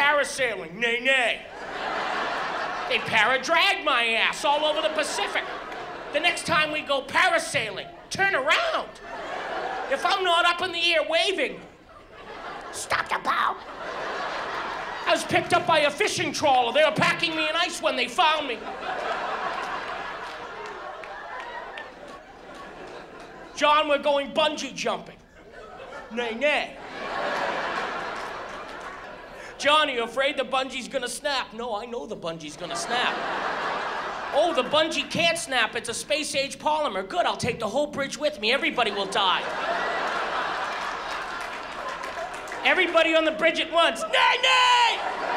parasailing. Nay, nay. They para-drag my ass all over the Pacific. The next time we go parasailing, turn around. If I'm not up in the air waving, stop the bow. I was picked up by a fishing trawler. They were packing me in ice when they found me. John, we're going bungee jumping. Nay, nay. John, are you afraid the bungee's gonna snap? No, I know the bungee's gonna snap. Oh, the bungee can't snap. It's a space age polymer. Good, I'll take the whole bridge with me. Everybody will die. Everybody on the bridge at once. Nay, nay!